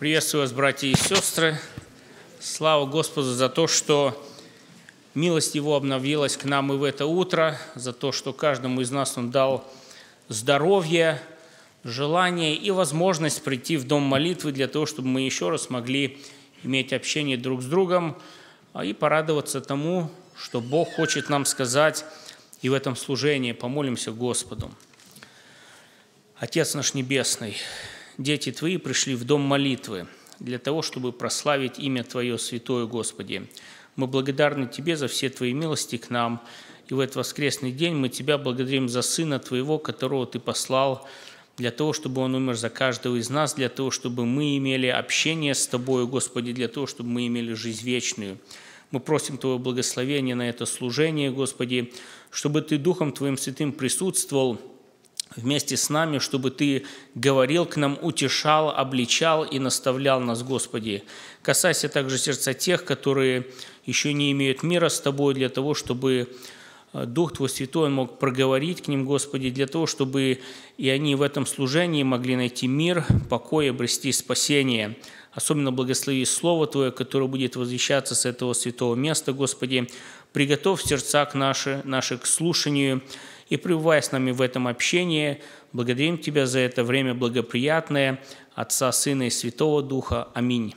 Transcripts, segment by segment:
Приветствую вас, братья и сестры. Слава Господу за то, что милость Его обновилась к нам и в это утро, за то, что каждому из нас Он дал здоровье, желание и возможность прийти в дом молитвы для того, чтобы мы еще раз могли иметь общение друг с другом а и порадоваться тому, что Бог хочет нам сказать и в этом служении. Помолимся Господу. Отец наш Небесный, дети Твои пришли в дом молитвы для того, чтобы прославить имя Твое Святое, Господи. Мы благодарны Тебе за все Твои милости к нам, и в этот воскресный день мы Тебя благодарим за Сына Твоего, которого Ты послал для того, чтобы Он умер за каждого из нас, для того, чтобы мы имели общение с Тобою, Господи, для того, чтобы мы имели жизнь вечную. Мы просим Твоего благословения на это служение, Господи, чтобы Ты Духом Твоим Святым присутствовал вместе с нами, чтобы Ты говорил к нам, утешал, обличал и наставлял нас, Господи. Касайся также сердца тех, которые еще не имеют мира с Тобой, для того, чтобы э, Дух Твой Святой мог проговорить к ним, Господи, для того, чтобы и они в этом служении могли найти мир, покой, обрести спасение. Особенно благослови Слово Твое, которое будет возвещаться с этого святого места, Господи. Приготовь сердца к наши, наши к слушанию, и пребывай с нами в этом общении. Благодарим Тебя за это время благоприятное, Отца, Сына и Святого Духа. Аминь.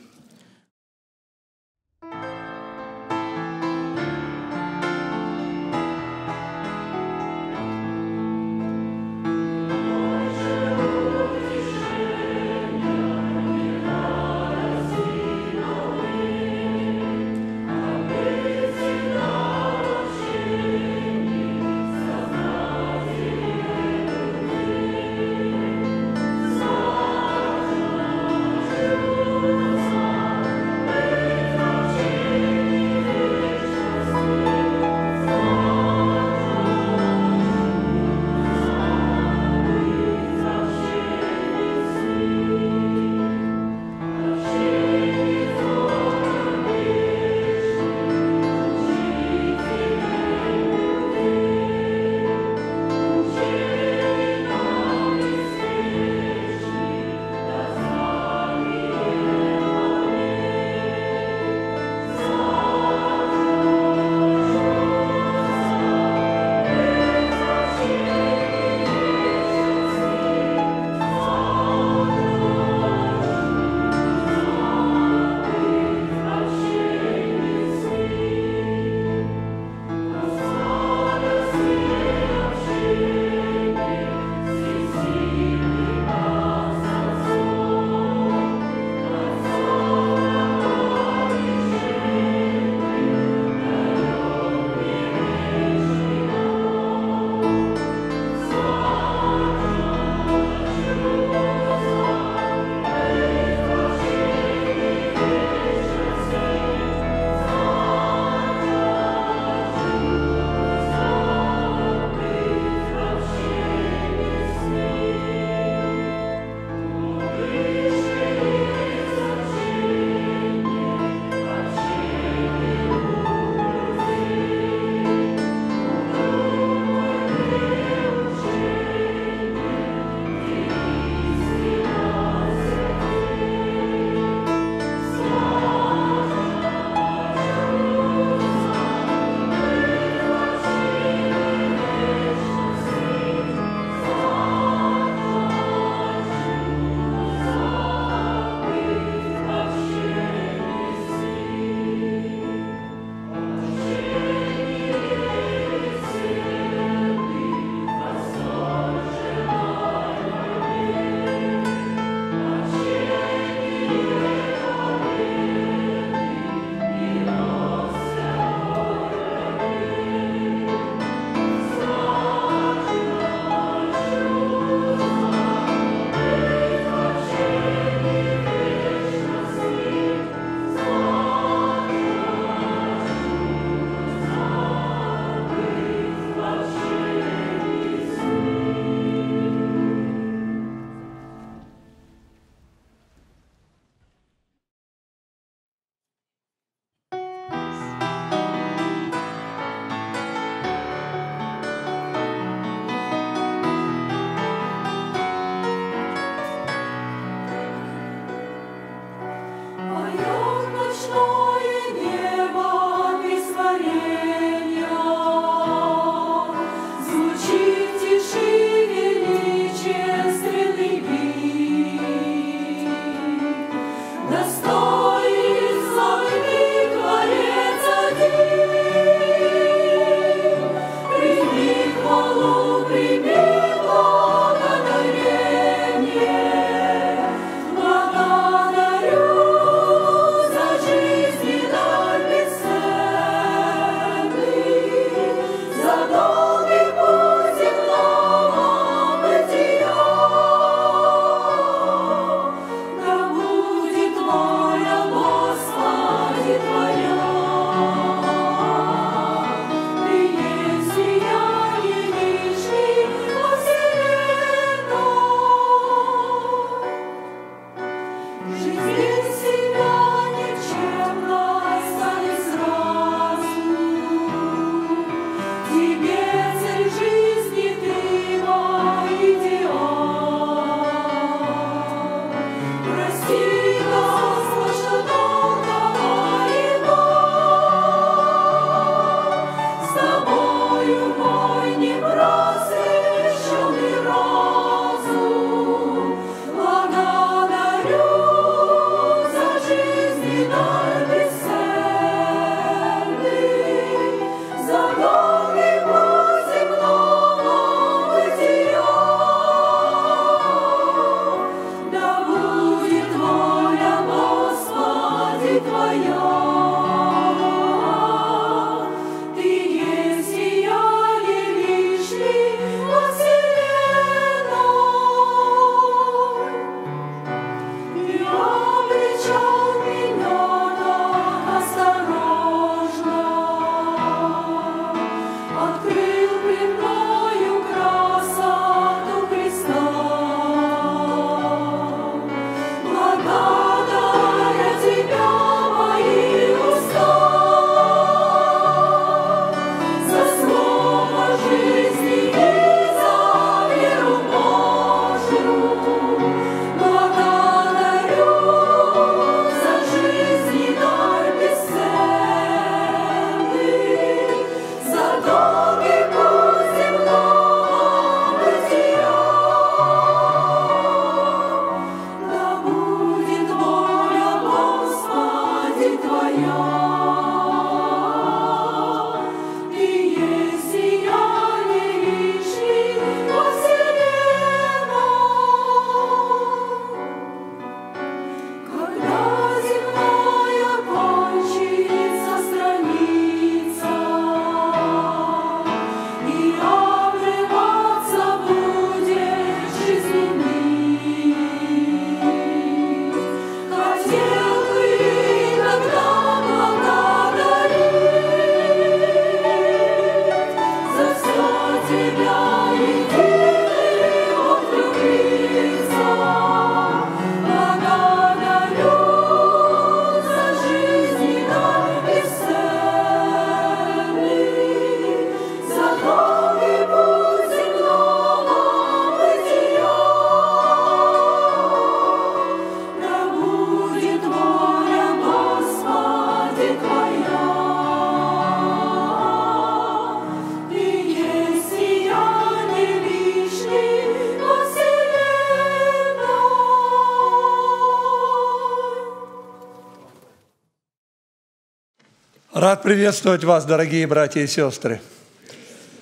Рад приветствовать вас, дорогие братья и сестры.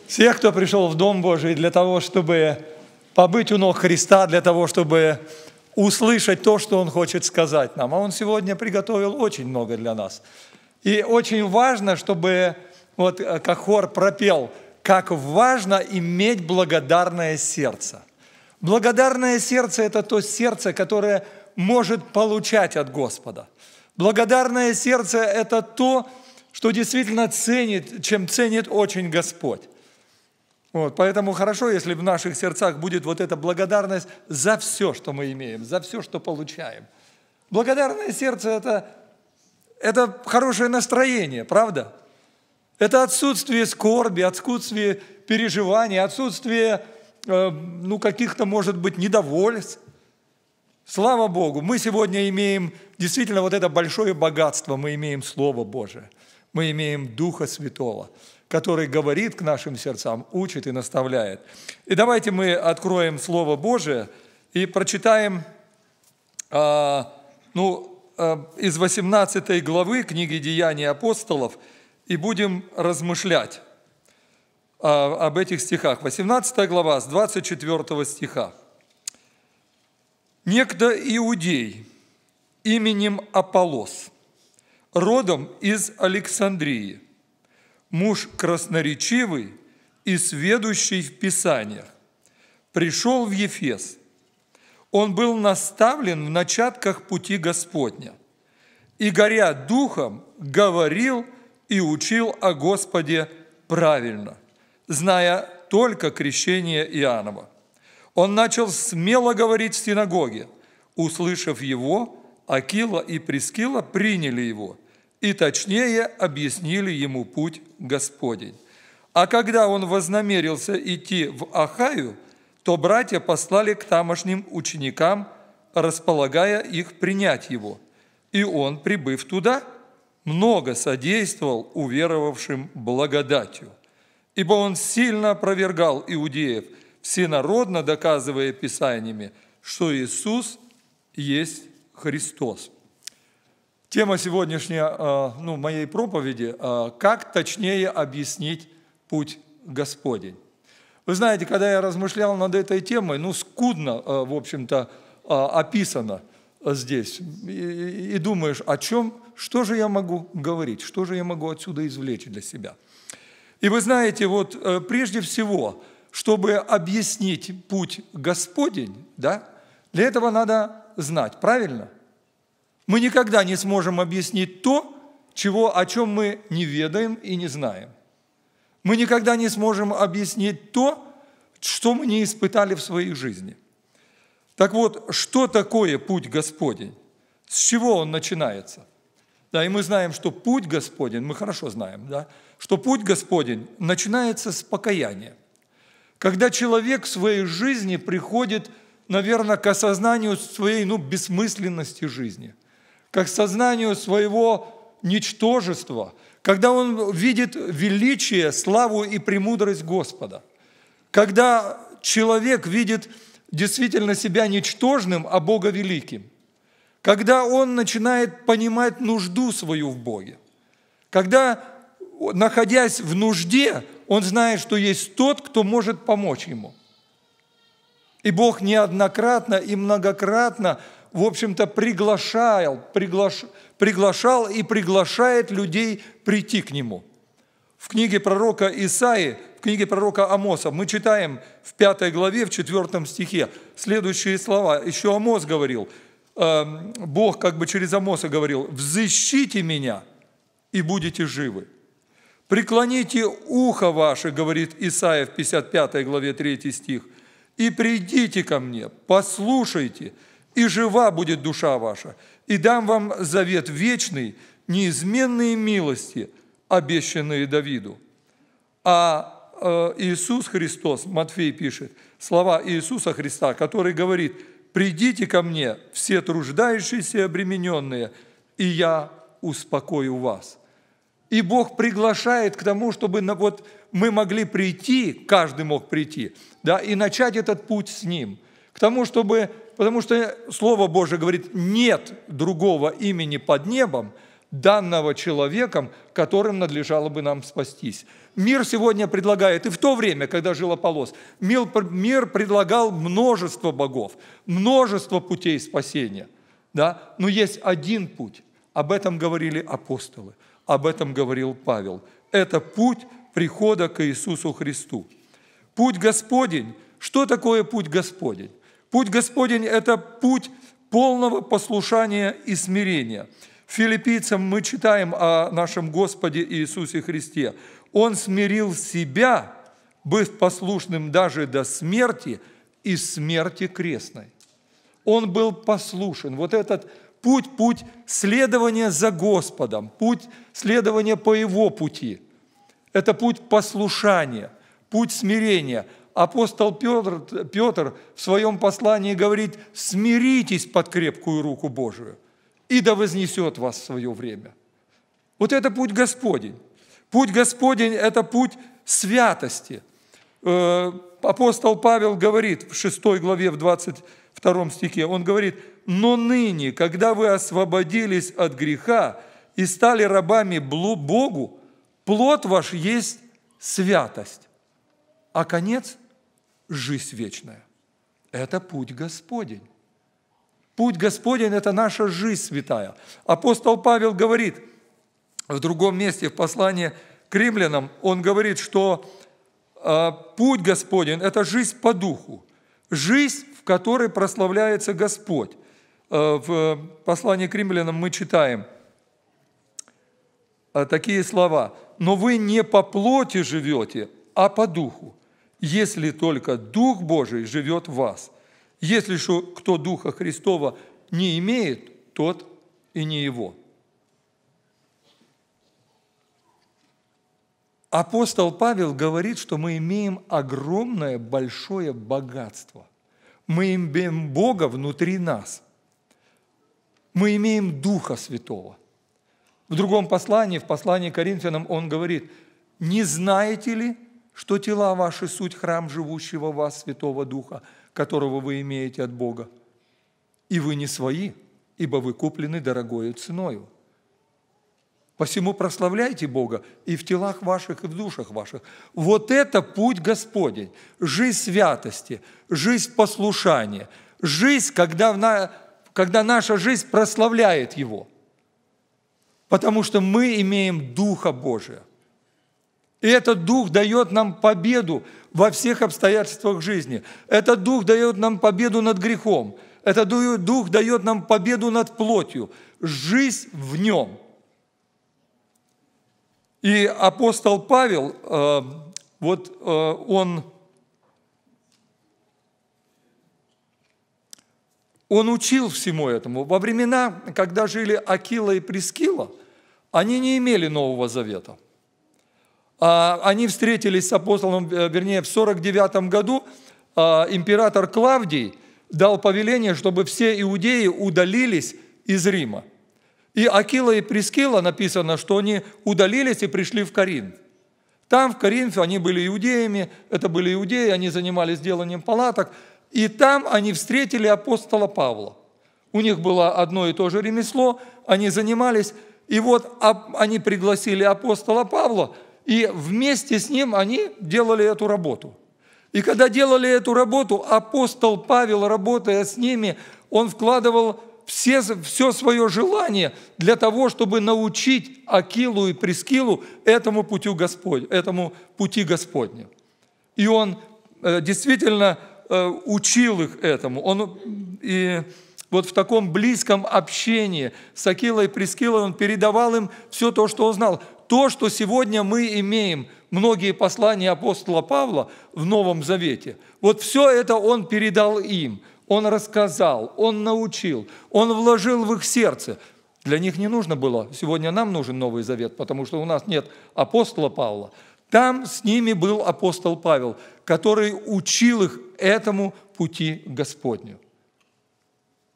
Всех, кто пришел в Дом Божий для того, чтобы побыть у ног Христа, для того, чтобы услышать то, что Он хочет сказать нам. А Он сегодня приготовил очень много для нас. И очень важно, чтобы, вот э, как хор пропел, как важно иметь благодарное сердце. Благодарное сердце – это то сердце, которое может получать от Господа. Благодарное сердце – это то, что действительно ценит, чем ценит очень Господь. Вот, поэтому хорошо, если в наших сердцах будет вот эта благодарность за все, что мы имеем, за все, что получаем. Благодарное сердце это, – это хорошее настроение, правда? Это отсутствие скорби, отсутствие переживаний, отсутствие э, ну, каких-то, может быть, недовольств. Слава Богу, мы сегодня имеем действительно вот это большое богатство, мы имеем Слово Божие – мы имеем Духа Святого, который говорит к нашим сердцам, учит и наставляет. И давайте мы откроем Слово Божие и прочитаем а, ну, а, из 18 главы книги «Деяния апостолов» и будем размышлять а, об этих стихах. 18 глава с 24 стиха. «Некто иудей именем Аполос – родом из Александрии, муж красноречивый и сведущий в Писаниях, пришел в Ефес. Он был наставлен в начатках пути Господня и, горя духом, говорил и учил о Господе правильно, зная только крещение Иоаннова. Он начал смело говорить в синагоге. Услышав его, Акила и Прескила приняли его и точнее объяснили ему путь Господень. А когда он вознамерился идти в Ахаю, то братья послали к тамошним ученикам, располагая их принять его. И он, прибыв туда, много содействовал уверовавшим благодатью. Ибо он сильно опровергал иудеев, всенародно доказывая Писаниями, что Иисус есть Христос. Тема сегодняшней э, ну, моей проповеди э, – как точнее объяснить путь Господень. Вы знаете, когда я размышлял над этой темой, ну, скудно, э, в общем-то, описано здесь. И, думаешь, о чем, что же я могу говорить, что же я могу отсюда извлечь для себя. И вы знаете, вот прежде всего, чтобы объяснить путь Господень, да, для этого надо знать, правильно – мы никогда не сможем объяснить то, чего, о чем мы не ведаем и не знаем. Мы никогда не сможем объяснить то, что мы не испытали в своей жизни. Так вот, что такое путь Господень? С чего он начинается? Да, и мы знаем, что путь Господень, мы хорошо знаем, да, что путь Господень начинается с покаяния. Когда человек в своей жизни приходит, наверное, к осознанию своей ну, бессмысленности жизни – как сознанию своего ничтожества, когда он видит величие, славу и премудрость Господа, когда человек видит действительно себя ничтожным, а Бога великим, когда он начинает понимать нужду свою в Боге, когда, находясь в нужде, он знает, что есть тот, кто может помочь ему. И Бог неоднократно и многократно в общем-то, приглашал, приглаш, приглашал и приглашает людей прийти к Нему. В книге пророка Исаи, в книге пророка Амоса мы читаем в пятой главе, в четвертом стихе следующие слова. Еще Амос говорил, эм, Бог как бы через Амоса говорил, «Взыщите меня, и будете живы». «Преклоните ухо ваше, говорит Исаия в 55 главе 3 стих, «и придите ко мне, послушайте, и жива будет душа ваша, и дам вам завет вечный, неизменные милости, обещанные Давиду». А э, Иисус Христос, Матфей пишет, слова Иисуса Христа, который говорит, «Придите ко мне, все труждающиеся и обремененные, и я успокою вас». И Бог приглашает к тому, чтобы вот мы могли прийти, каждый мог прийти, да, и начать этот путь с Ним, к тому, чтобы потому что Слово Божие говорит, нет другого имени под небом, данного человеком, которым надлежало бы нам спастись. Мир сегодня предлагает, и в то время, когда жил Аполлос, мир, мир предлагал множество богов, множество путей спасения. Да? Но есть один путь. Об этом говорили апостолы, об этом говорил Павел. Это путь прихода к Иисусу Христу. Путь Господень. Что такое путь Господень? Путь Господень – это путь полного послушания и смирения. Филиппийцам мы читаем о нашем Господе Иисусе Христе. Он смирил себя, быв послушным даже до смерти и смерти крестной. Он был послушен. Вот этот путь, путь следования за Господом, путь следования по Его пути. Это путь послушания, путь смирения. Апостол Петр, Петр в своем послании говорит, смиритесь под крепкую руку Божию, и да вознесет вас в свое время. Вот это путь Господень. Путь Господень – это путь святости. Э, апостол Павел говорит в 6 главе, в 22 стихе, он говорит, «Но ныне, когда вы освободились от греха и стали рабами Богу, плод ваш есть святость, а конец – жизнь вечная». Это путь Господень. Путь Господень – это наша жизнь святая. Апостол Павел говорит – в другом месте, в послании к римлянам, он говорит, что а, путь Господень – это жизнь по духу, жизнь, в которой прославляется Господь. А, в послании к римлянам мы читаем а, такие слова. «Но вы не по плоти живете, а по духу, если только Дух Божий живет в вас. Если что кто Духа Христова не имеет, тот и не его». Апостол Павел говорит, что мы имеем огромное, большое богатство. Мы имеем Бога внутри нас. Мы имеем Духа Святого. В другом послании, в послании Коринфянам, он говорит, «Не знаете ли, что тела ваши – суть храм живущего в вас Святого Духа, которого вы имеете от Бога? И вы не свои, ибо вы куплены дорогою ценою». Посему прославляйте Бога и в телах ваших, и в душах ваших. Вот это путь Господень, жизнь святости, жизнь послушания, жизнь, когда, когда наша жизнь прославляет Его. Потому что мы имеем Духа Божия. И этот Дух дает нам победу во всех обстоятельствах жизни. Этот Дух дает нам победу над грехом. Этот Дух дает нам победу над плотью. Жизнь в Нем – и апостол Павел, э, вот э, он, он учил всему этому. Во времена, когда жили Акила и Прескила, они не имели Нового Завета. А они встретились с апостолом, э, вернее, в 49 году император Клавдий дал повеление, чтобы все иудеи удалились из Рима. И Акила и Прескила написано, что они удалились и пришли в Коринф. Там, в Коринфе, они были иудеями, это были иудеи, они занимались деланием палаток, и там они встретили апостола Павла. У них было одно и то же ремесло, они занимались, и вот они пригласили апостола Павла, и вместе с ним они делали эту работу. И когда делали эту работу, апостол Павел, работая с ними, он вкладывал все, все свое желание для того, чтобы научить Акилу и Прескилу этому, путю Господь, этому пути Господню. И он э, действительно э, учил их этому. Он и вот в таком близком общении с Акилой и Прескилой он передавал им все то, что он знал. То, что сегодня мы имеем, многие послания апостола Павла в Новом Завете, вот все это он передал им – он рассказал, Он научил, Он вложил в их сердце. Для них не нужно было, сегодня нам нужен Новый Завет, потому что у нас нет апостола Павла. Там с ними был апостол Павел, который учил их этому пути Господню.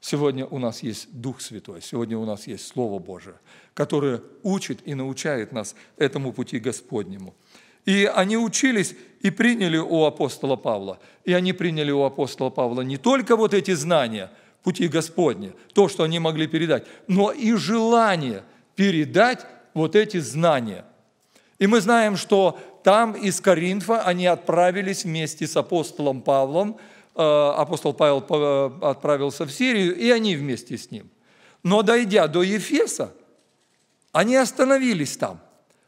Сегодня у нас есть Дух Святой, сегодня у нас есть Слово Божие, которое учит и научает нас этому пути Господнему – и они учились и приняли у апостола Павла. И они приняли у апостола Павла не только вот эти знания пути Господни, то, что они могли передать, но и желание передать вот эти знания. И мы знаем, что там из Коринфа они отправились вместе с апостолом Павлом. Э, апостол Павел э, отправился в Сирию, и они вместе с ним. Но дойдя до Ефеса, они остановились там.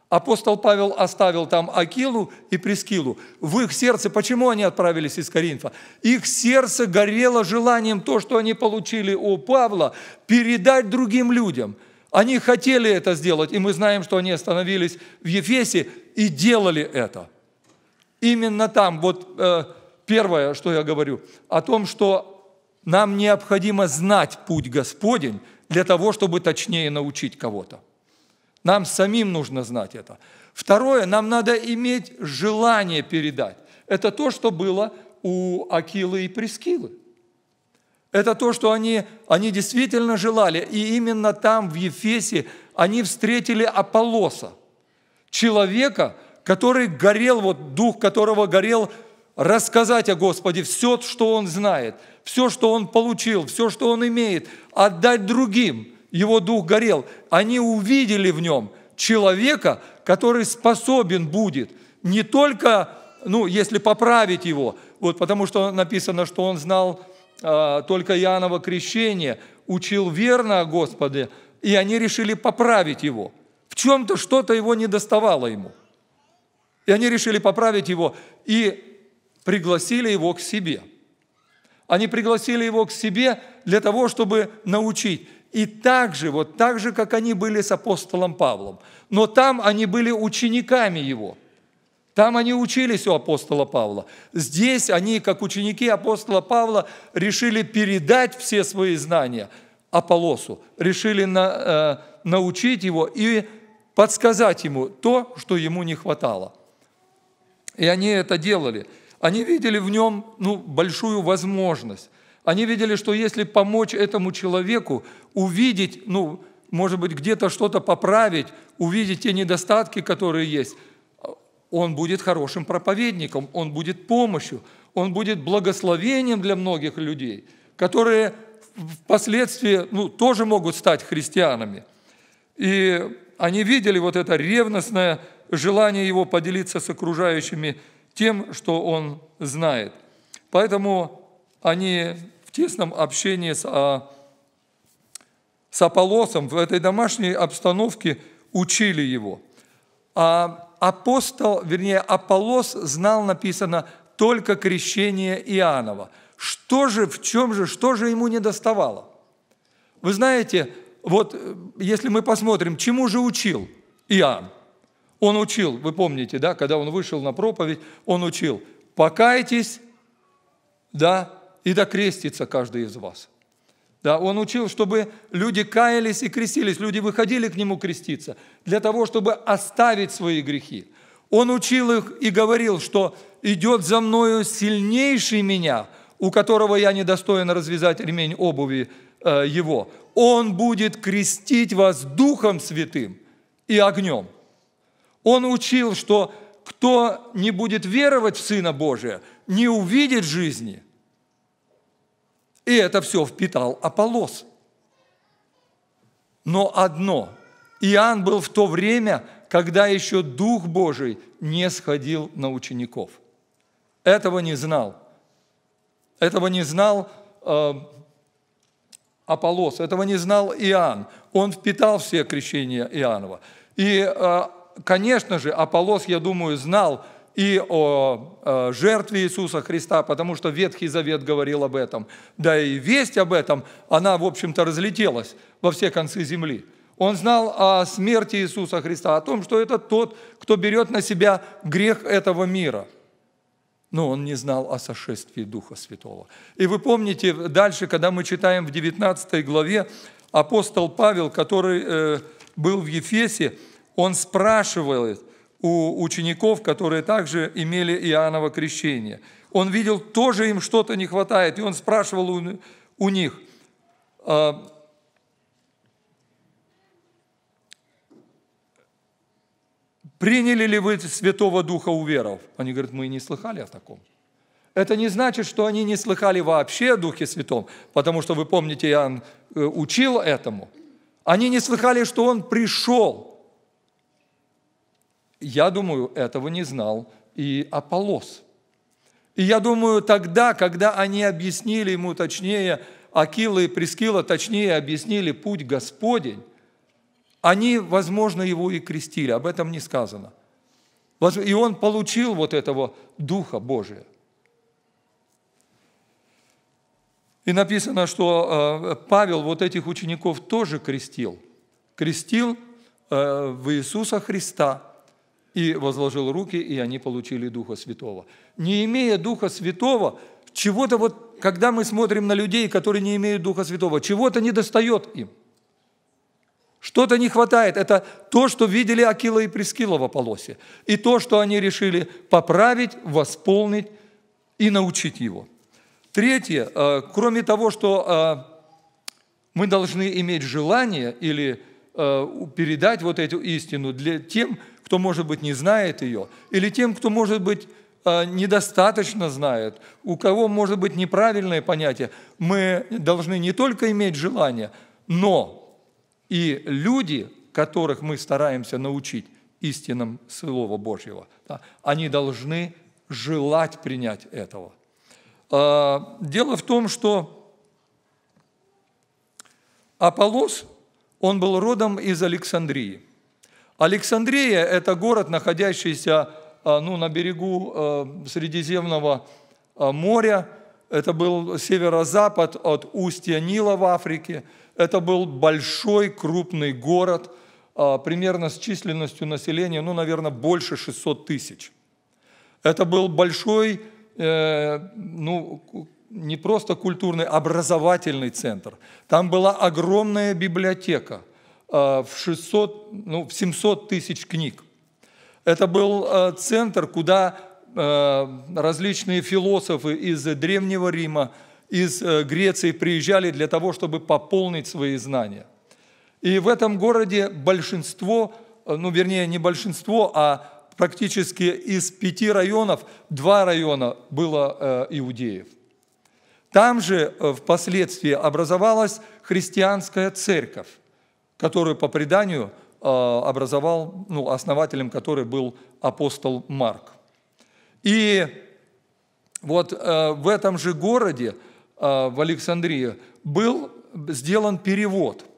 Апостол Павел оставил там Акилу и Прескилу. В их сердце, почему они отправились из Коринфа? Их сердце горело желанием то, что они получили у Павла, передать другим людям. Они хотели это сделать, и мы знаем, что они остановились в Ефесе и делали это. Именно там, вот э, первое, что я говорю, о том, что нам необходимо знать путь Господень для того, чтобы точнее научить кого-то. Нам самим нужно знать это. Второе, нам надо иметь желание передать. Это то, что было у Акилы и Прескилы. Это то, что они, они действительно желали. И именно там, в Ефесе, они встретили Аполлоса, человека, который горел, вот дух которого горел рассказать о Господе все, что он знает, все, что он получил, все, что он имеет, отдать другим – его дух горел, они увидели в нем человека, который способен будет не только, ну, если поправить его, вот потому что написано, что он знал э, только Иоанново крещение, учил верно о Господе, и они решили поправить его. В чем-то что-то его не доставало ему. И они решили поправить его и пригласили его к себе. Они пригласили его к себе для того, чтобы научить. И так же, вот так же, как они были с апостолом Павлом. Но там они были учениками его. Там они учились у апостола Павла. Здесь они, как ученики апостола Павла, решили передать все свои знания Аполосу, решили на, э, научить его и подсказать ему то, что ему не хватало. И они это делали. Они видели в нем ну, большую возможность. Они видели, что если помочь этому человеку увидеть, ну, может быть, где-то что-то поправить, увидеть те недостатки, которые есть, он будет хорошим проповедником, он будет помощью, он будет благословением для многих людей, которые впоследствии ну, тоже могут стать христианами. И они видели вот это ревностное желание его поделиться с окружающими тем, что он знает. Поэтому они тесном общении с, а, с Аполосом, в этой домашней обстановке учили его. А апостол, вернее, Аполос знал, написано, только крещение Иоаннова. Что же, в чем же, что же ему не доставало? Вы знаете, вот если мы посмотрим, чему же учил Иоанн? Он учил, вы помните, да, когда он вышел на проповедь, он учил, покайтесь, да, и да крестится каждый из вас. Да, он учил, чтобы люди каялись и крестились, люди выходили к нему креститься, для того, чтобы оставить свои грехи. Он учил их и говорил, что идет за мною сильнейший меня, у которого я недостоин развязать ремень обуви э, его. Он будет крестить вас Духом Святым и огнем. Он учил, что кто не будет веровать в Сына Божия, не увидит жизни – и это все впитал Аполлос. Но одно, Иоанн был в то время, когда еще Дух Божий не сходил на учеников. Этого не знал. Этого не знал э, Аполлос, этого не знал Иоанн. Он впитал все крещения Иоаннова. И, э, конечно же, Аполлос, я думаю, знал, и о жертве Иисуса Христа, потому что Ветхий Завет говорил об этом. Да и весть об этом, она, в общем-то, разлетелась во все концы земли. Он знал о смерти Иисуса Христа, о том, что это тот, кто берет на себя грех этого мира. Но он не знал о сошествии Духа Святого. И вы помните, дальше, когда мы читаем в 19 главе, апостол Павел, который э, был в Ефесе, он спрашивает, у учеников, которые также имели Иоанново крещение. Он видел, тоже им что-то не хватает, и он спрашивал у, у них, «А, приняли ли вы Святого Духа у веров? Они говорят, мы не слыхали о таком. Это не значит, что они не слыхали вообще о Духе Святом, потому что, вы помните, Иоанн э, учил этому – Они не слыхали, что он пришел. Я думаю, этого не знал и Аполлос. И я думаю, тогда, когда они объяснили ему, точнее, Акила и Прескила, точнее, объяснили путь Господень, они, возможно, его и крестили, об этом не сказано. И он получил вот этого Духа Божия. И написано, что э, Павел вот этих учеников тоже крестил. Крестил э, в Иисуса Христа и возложил руки, и они получили Духа Святого. Не имея Духа Святого, чего-то вот, когда мы смотрим на людей, которые не имеют Духа Святого, чего-то не достает им. Что-то не хватает. Это то, что видели Акила и Прескила в Аполосе. И то, что они решили поправить, восполнить и научить его. Третье, э, кроме того, что э, мы должны иметь желание или передать вот эту истину для тем, кто, может быть, не знает ее, или тем, кто, может быть, недостаточно знает, у кого может быть неправильное понятие, мы должны не только иметь желание, но и люди, которых мы стараемся научить истинам Слова Божьего, они должны желать принять этого. А, дело в том, что Аполлос, он был родом из Александрии. Александрия – это город, находящийся а, ну, на берегу а, Средиземного моря. Это был северо-запад от устья Нила в Африке. Это был большой, крупный город, примерно с численностью населения, ну, наверное, больше 600 тысяч. Это был большой Э, ну, не просто культурный, образовательный центр. Там была огромная библиотека э, в, 600, ну, в 700 тысяч книг. Это был э, центр, куда различные философы из Древнего Рима, из Греции приезжали для того, чтобы пополнить свои знания. И в этом городе большинство, ну вернее не большинство, а практически из пяти районов два района было э, иудеев. Там же э, впоследствии образовалась христианская церковь, которую по преданию э, образовал, ну, основателем которой был апостол Марк. И вот в этом же городе, в Александрии, был сделан перевод –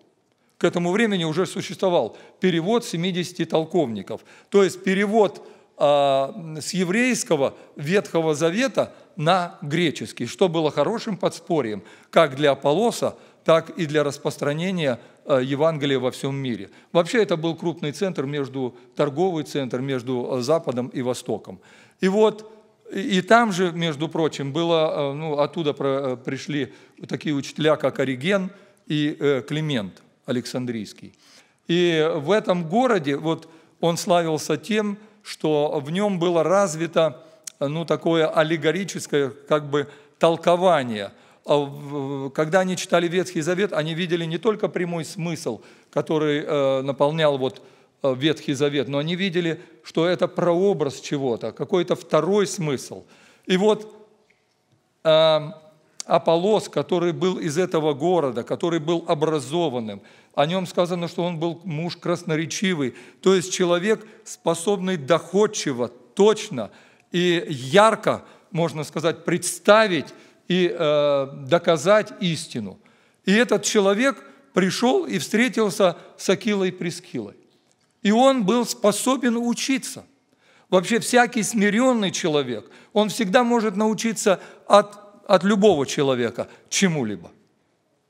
к этому времени уже существовал перевод 70 толковников. То есть перевод с еврейского Ветхого Завета на греческий, что было хорошим подспорьем как для Аполлоса, так и для распространения а, Евангелия во всем мире. Вообще это был крупный центр между, торговый центр между Западом и Востоком. И вот и там же, между прочим, было, а, ну, оттуда пришли такие учителя, как Ориген и э, Климент – Александрийский. И в этом городе вот он славился тем, что в нем было развито ну, такое аллегорическое как бы толкование. А когда они читали Ветхий Завет, они видели не только прямой смысл, который э, наполнял вот э, Ветхий Завет, но они видели, что это прообраз чего-то, какой-то второй смысл. И вот э, Аполлос, который был из этого города, который был образованным, о нем сказано, что он был муж красноречивый, то есть человек, способный доходчиво, точно и ярко, можно сказать, представить и э, доказать истину. И этот человек пришел и встретился с Акилой Прескилой. И он был способен учиться. Вообще всякий смиренный человек, он всегда может научиться от, от любого человека чему-либо.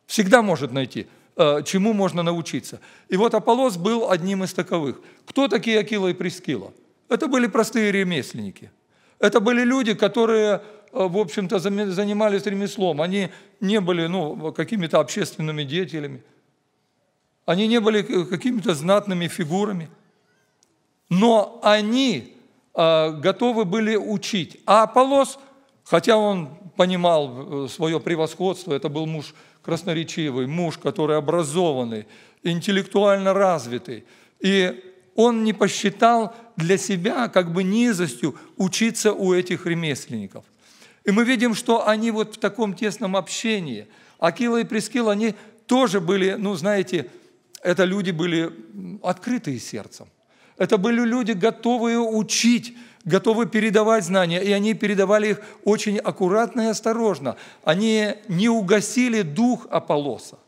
Всегда может найти. Э, чему можно научиться. И вот Аполлос был одним из таковых. Кто такие Акила и Прескила? Это были простые ремесленники. Это были люди, которые, э, в общем-то, занимались ремеслом. Они не были ну, какими-то общественными деятелями. Они не были какими-то знатными фигурами. Но они э, готовы были учить. А Аполлос, хотя он понимал свое превосходство, это был муж красноречивый, муж, который образованный, интеллектуально развитый. И он не посчитал для себя как бы низостью учиться у этих ремесленников. И мы видим, что они вот в таком тесном общении, Акила и Прескила, они тоже были, ну, знаете, это люди были открытые сердцем. Это были люди, готовые учить, готовы передавать знания, и они передавали их очень аккуратно и осторожно. Они не угасили дух Аполлоса.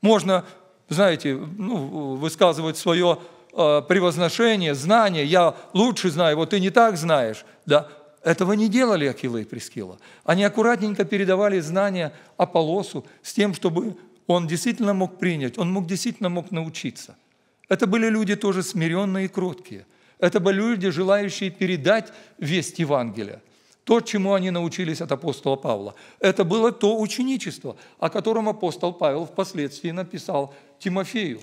Можно, знаете, ну, высказывать свое э, превозношение, знание, я лучше знаю, вот ты не так знаешь. Да? Этого не делали Акила и Прескила. Они аккуратненько передавали знания Аполлосу с тем, чтобы он действительно мог принять, он мог действительно мог научиться. Это были люди тоже смиренные и кроткие. Это были люди, желающие передать весть Евангелия. То, чему они научились от апостола Павла. Это было то ученичество, о котором апостол Павел впоследствии написал Тимофею.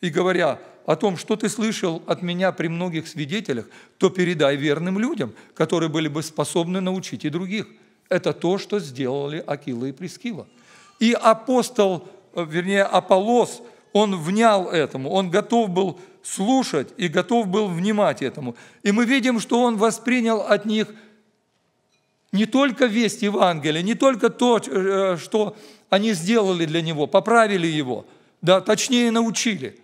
И говоря о том, что ты слышал от меня при многих свидетелях, то передай верным людям, которые были бы способны научить и других. Это то, что сделали Акила и Прескила – и апостол, э, вернее, Аполос, он внял этому, он готов был слушать и готов был внимать этому. И мы видим, что он воспринял от них не только весть Евангелия, не только то, э, что они сделали для него, поправили его, да, точнее научили.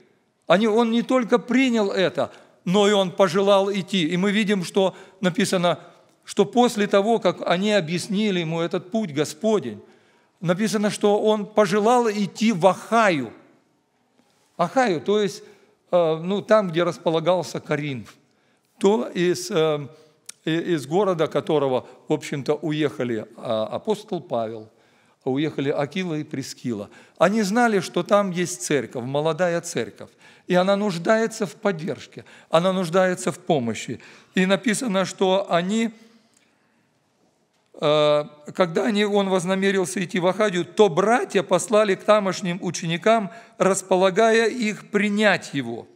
Они, он не только принял это, но и он пожелал идти. И мы видим, что написано, что после того, как они объяснили ему этот путь Господень, написано, что он пожелал идти в Ахаю. Ахаю, то есть ну, там, где располагался Каринф. То из, э, из города, которого, в общем-то, уехали а, апостол Павел, уехали Акила и Прескила. Они знали, что там есть церковь, молодая церковь, и она нуждается в поддержке, она нуждается в помощи. И написано, что они Э, когда они, он вознамерился идти в Ахадию, то братья послали к тамошним ученикам, располагая их принять его.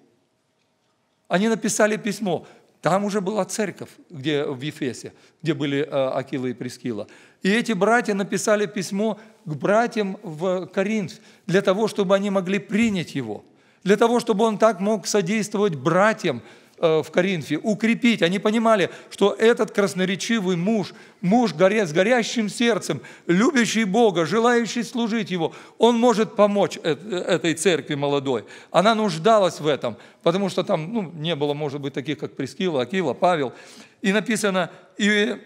Они написали письмо. Там уже была церковь, где, в Ефесе, где были э, Акила и Прескила. И эти братья написали письмо к братьям в Коринф, для того, чтобы они могли принять его, для того, чтобы он так мог содействовать братьям, в Коринфе, укрепить. Они понимали, что этот красноречивый муж, муж с горящим сердцем, любящий Бога, желающий служить Его, он может помочь этой церкви молодой. Она нуждалась в этом, потому что там ну, не было, может быть, таких, как Прескила, Акила, Павел. И написано, и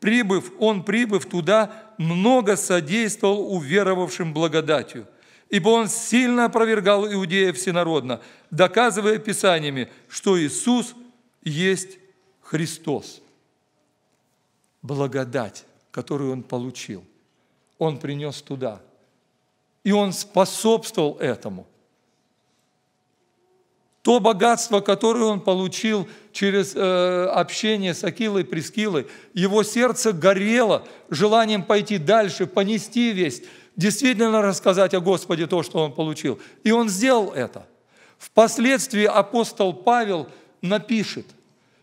прибыв, он, прибыв туда, много содействовал уверовавшим благодатью – ибо он сильно опровергал иудеев всенародно, доказывая Писаниями, что Иисус есть Христос. Благодать, которую он получил, он принес туда. И он способствовал этому. То богатство, которое он получил через э, общение с Акилой и Прескилой, его сердце горело желанием пойти дальше, понести весть, действительно рассказать о Господе то, что он получил. И он сделал это. Впоследствии апостол Павел напишет,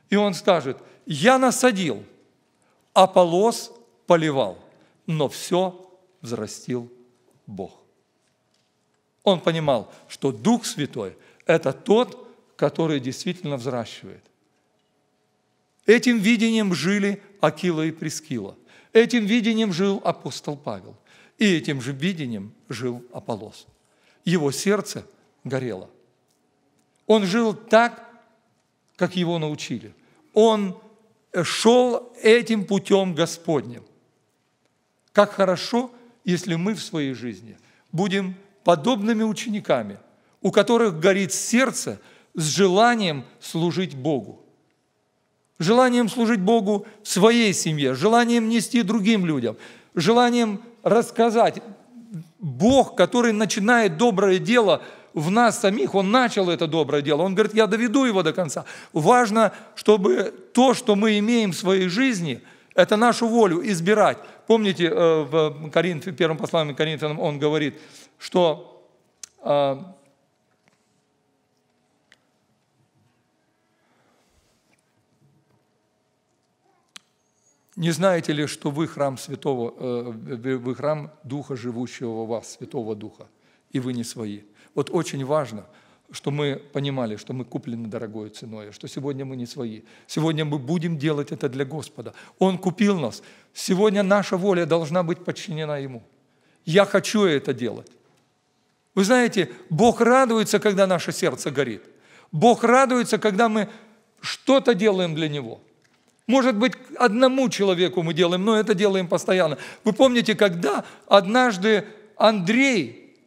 и он скажет, я насадил, Аполос поливал, но все взрастил Бог. Он понимал, что Дух Святой – это тот, который действительно взращивает. Этим видением жили Акила и Прескила. Этим видением жил апостол Павел. И этим же видением жил Аполлос. Его сердце горело. Он жил так, как его научили. Он шел этим путем Господним. Как хорошо, если мы в своей жизни будем подобными учениками, у которых горит сердце с желанием служить Богу. Желанием служить Богу в своей семье, желанием нести другим людям, желанием рассказать. Бог, который начинает доброе дело в нас самих, Он начал это доброе дело. Он говорит, я доведу его до конца. Важно, чтобы то, что мы имеем в своей жизни, это нашу волю избирать. Помните, э, в Коринфе, первом послании Коринфянам он говорит, что Не знаете ли, что вы храм Святого, э, вы храм Духа, живущего в вас, Святого Духа, и вы не свои? Вот очень важно, что мы понимали, что мы куплены дорогой ценой, что сегодня мы не свои. Сегодня мы будем делать это для Господа. Он купил нас. Сегодня наша воля должна быть подчинена Ему. Я хочу это делать. Вы знаете, Бог радуется, когда наше сердце горит. Бог радуется, когда мы что-то делаем для Него. Может быть, одному человеку мы делаем, но это делаем постоянно. Вы помните, когда однажды Андрей,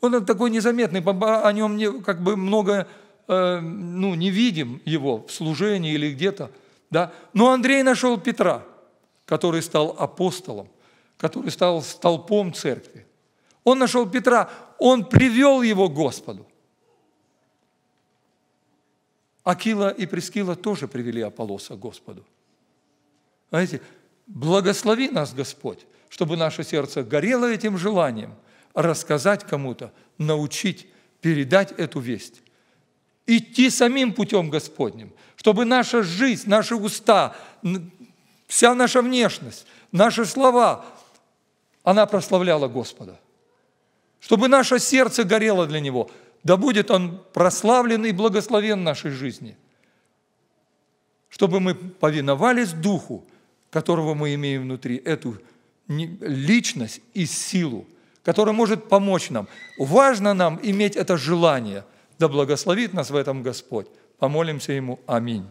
он такой незаметный, о нем не, как бы много э, ну, не видим его в служении или где-то, да? но Андрей нашел Петра, который стал апостолом, который стал столпом церкви. Он нашел Петра, он привел его к Господу. Акила и Прескила тоже привели Аполлоса к Господу. Знаете, благослови нас, Господь, чтобы наше сердце горело этим желанием рассказать кому-то, научить, передать эту весть. Идти самим путем Господним, чтобы наша жизнь, наши уста, вся наша внешность, наши слова, она прославляла Господа. Чтобы наше сердце горело для Него. Да будет Он прославлен и благословен в нашей жизни. Чтобы мы повиновались Духу, которого мы имеем внутри, эту личность и силу, которая может помочь нам. Важно нам иметь это желание. Да благословит нас в этом Господь. Помолимся Ему. Аминь.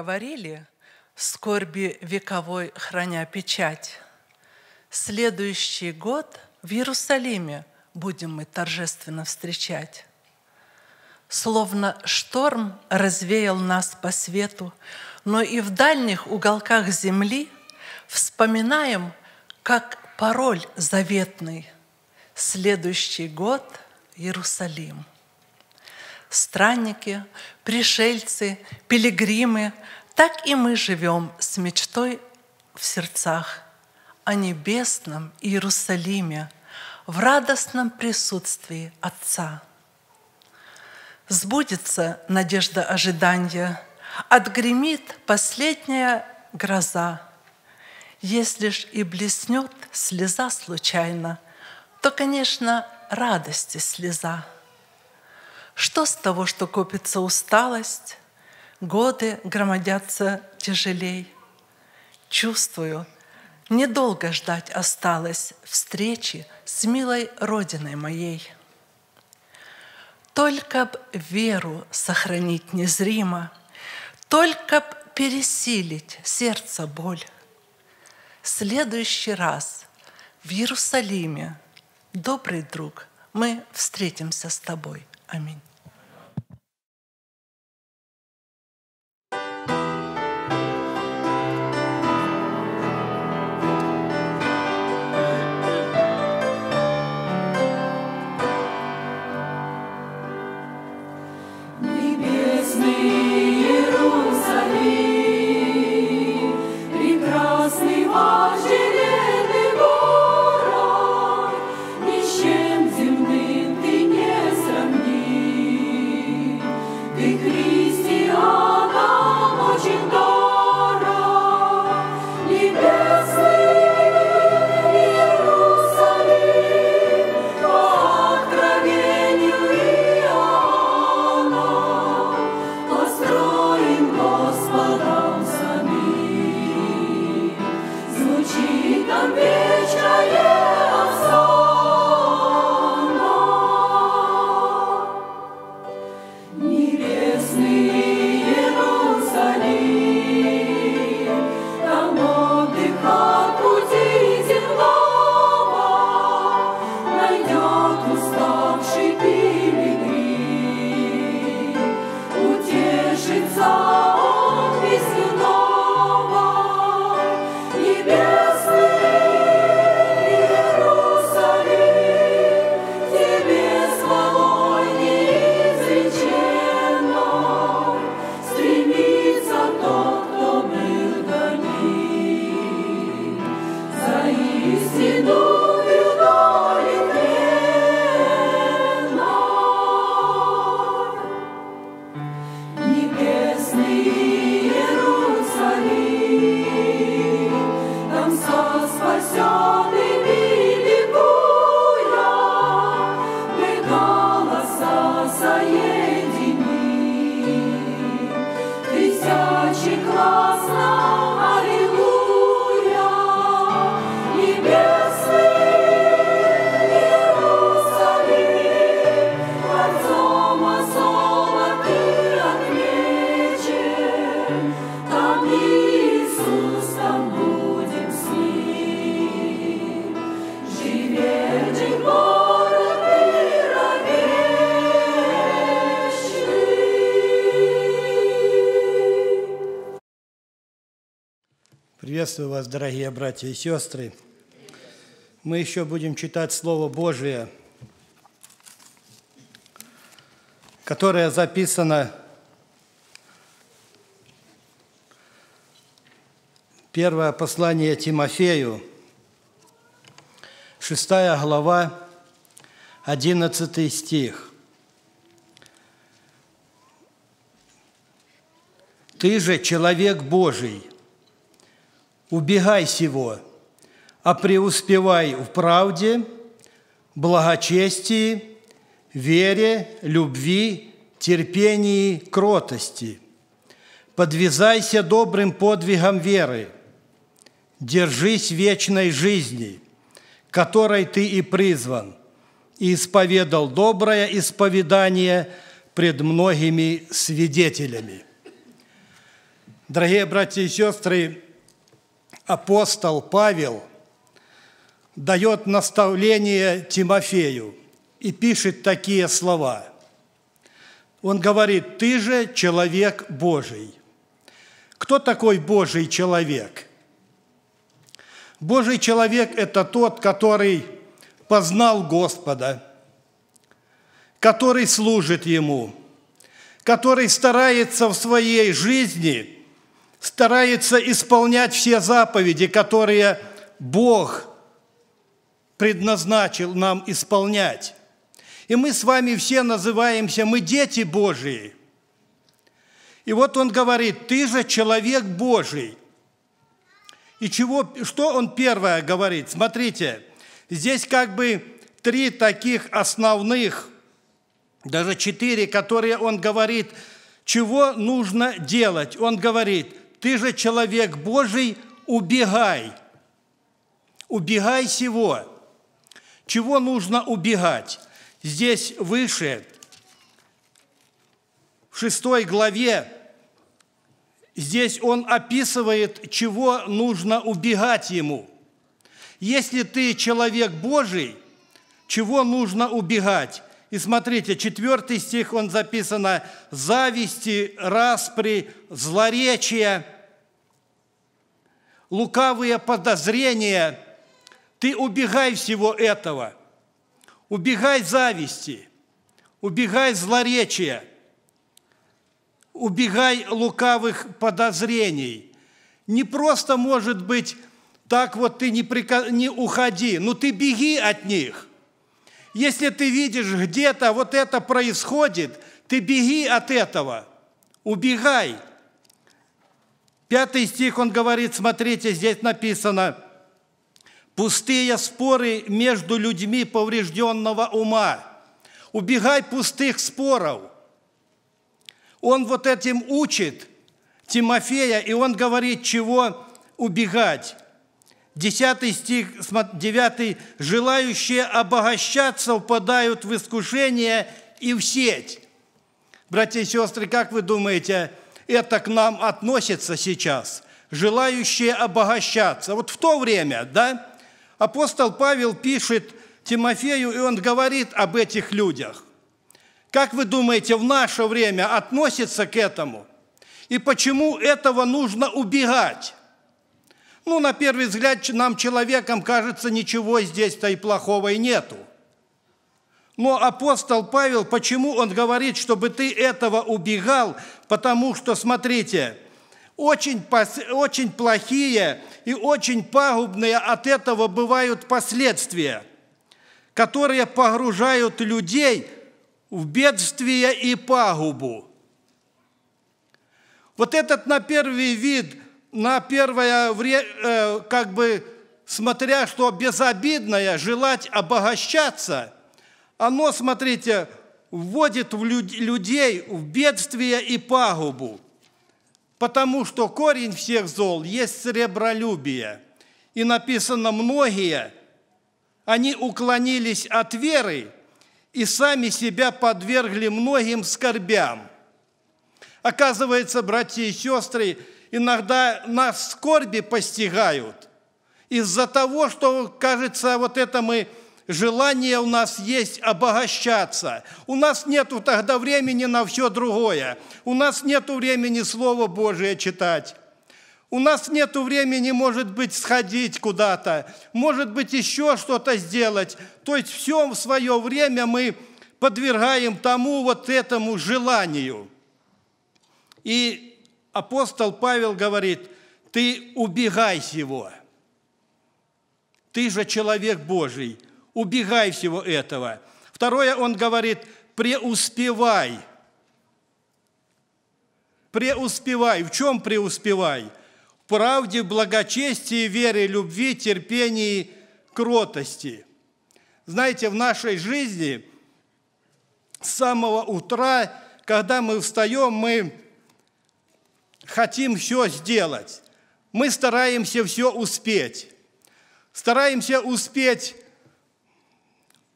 Говорили, скорби вековой храня печать. Следующий год в Иерусалиме будем мы торжественно встречать. Словно шторм развеял нас по свету, но и в дальних уголках земли вспоминаем, как пароль заветный «Следующий год Иерусалим». Странники, пришельцы, пилигримы, так и мы живем с мечтой в сердцах о небесном Иерусалиме в радостном присутствии Отца. Сбудется надежда ожидания, отгремит последняя гроза. Если ж и блеснет слеза случайно, то, конечно, радости слеза. Что с того, что копится усталость, годы громодятся тяжелей? Чувствую, недолго ждать осталось встречи с милой Родиной моей. Только б веру сохранить незримо, только б пересилить сердце боль. Следующий раз в Иерусалиме, добрый друг, мы встретимся с тобой. Аминь. Приветствую вас, дорогие братья и сестры. Мы еще будем читать Слово Божие, которое записано Первое послание Тимофею, шестая глава, одиннадцатый стих. Ты же человек Божий, убегай сего, а преуспевай в правде, благочестии, вере, любви, терпении, кротости. Подвязайся добрым подвигом веры – держись вечной жизни, которой ты и призван, и исповедал доброе исповедание пред многими свидетелями. Дорогие братья и сестры, апостол Павел дает наставление Тимофею и пишет такие слова. Он говорит, ты же человек Божий. Кто такой Божий человек – Божий человек – это тот, который познал Господа, который служит Ему, который старается в своей жизни, старается исполнять все заповеди, которые Бог предназначил нам исполнять. И мы с вами все называемся, мы дети Божии. И вот он говорит, ты же человек Божий. И чего, что он первое говорит? Смотрите, здесь как бы три таких основных, даже четыре, которые он говорит, чего нужно делать. Он говорит, ты же человек Божий, убегай. Убегай всего. Чего нужно убегать? Здесь выше, в шестой главе, Здесь он описывает, чего нужно убегать ему. Если ты человек Божий, чего нужно убегать? И смотрите, четвертый стих, он записано «зависти, распри, злоречия, лукавые подозрения». Ты убегай всего этого. Убегай зависти, убегай злоречия – убегай лукавых подозрений. Не просто может быть так вот ты не, приказ... не уходи, но ты беги от них. Если ты видишь где-то вот это происходит, ты беги от этого, убегай. Пятый стих, он говорит, смотрите, здесь написано, пустые споры между людьми поврежденного ума. Убегай пустых споров – он вот этим учит Тимофея, и он говорит, чего убегать. Десятый стих, девятый. «Желающие обогащаться упадают в искушение и в сеть». Братья и сестры, как вы думаете, это к нам относится сейчас? Желающие обогащаться. Вот в то время, да, апостол Павел пишет Тимофею, и он говорит об этих людях. Как вы думаете, в наше время относится к этому? И почему этого нужно убегать? Ну, на первый взгляд, нам, человекам, кажется, ничего здесь-то и плохого и нету. Но апостол Павел, почему он говорит, чтобы ты этого убегал? Потому что, смотрите, очень, очень плохие и очень пагубные от этого бывают последствия, которые погружают людей в бедствие и пагубу. Вот этот на первый вид, на первое время, э, как бы смотря что безобидное, желать обогащаться, оно, смотрите, вводит в людей в бедствие и пагубу, потому что корень всех зол есть сребролюбие. И написано, многие, они уклонились от веры, и сами себя подвергли многим скорбям. Оказывается, братья и сестры, иногда нас скорби постигают из-за того, что, кажется, вот это мы желание у нас есть обогащаться. У нас нет тогда времени на все другое. У нас нет времени Слово Божие читать. У нас нет времени, может быть, сходить куда-то, может быть, еще что-то сделать. То есть все свое время мы подвергаем тому вот этому желанию. И апостол Павел говорит, ты убегай всего. Ты же человек Божий, убегай всего этого. Второе, он говорит, преуспевай. Преуспевай. В чем преуспевай? В правде, благочестии, вере, любви, терпении, кротости. Знаете, в нашей жизни с самого утра, когда мы встаем, мы хотим все сделать. Мы стараемся все успеть. Стараемся успеть,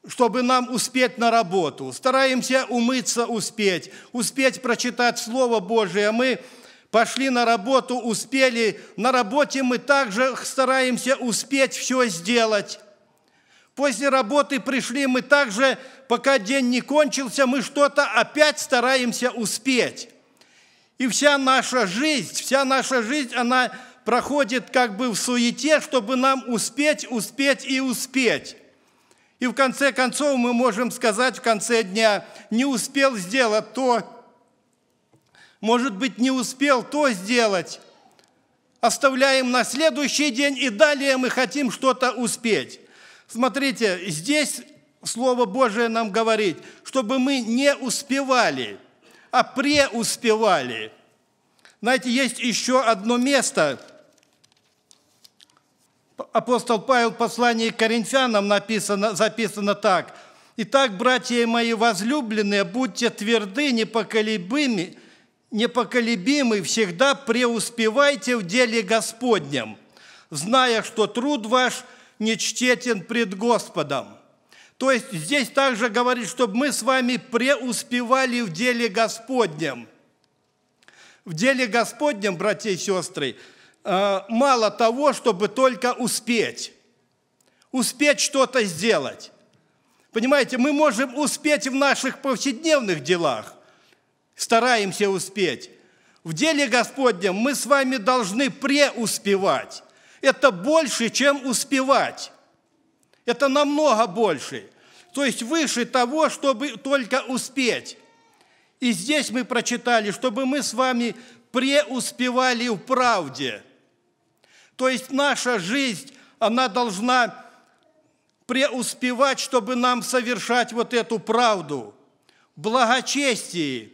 чтобы нам успеть на работу. Стараемся умыться, успеть. Успеть прочитать Слово Божие. Мы пошли на работу, успели. На работе мы также стараемся успеть все сделать. После работы пришли мы также, пока день не кончился, мы что-то опять стараемся успеть. И вся наша жизнь, вся наша жизнь, она проходит как бы в суете, чтобы нам успеть, успеть и успеть. И в конце концов мы можем сказать в конце дня, не успел сделать то, может быть, не успел то сделать. Оставляем на следующий день, и далее мы хотим что-то успеть. Смотрите, здесь Слово Божие нам говорит, чтобы мы не успевали, а преуспевали. Знаете, есть еще одно место – апостол Павел в послании к Коринфянам написано, записано так. «Итак, братья мои возлюбленные, будьте тверды, непоколебимы, непоколебимы, всегда преуспевайте в деле Господнем, зная, что труд ваш нечтетен пред Господом». То есть здесь также говорит, чтобы мы с вами преуспевали в деле Господнем. В деле Господнем, братья и сестры – Э, мало того, чтобы только успеть. Успеть что-то сделать. Понимаете, мы можем успеть в наших повседневных делах. Стараемся успеть. В деле Господнем мы с вами должны преуспевать. Это больше, чем успевать. Это намного больше. То есть выше того, чтобы только успеть. И здесь мы прочитали, чтобы мы с вами преуспевали в правде – то есть наша жизнь, она должна преуспевать, чтобы нам совершать вот эту правду. В благочестии,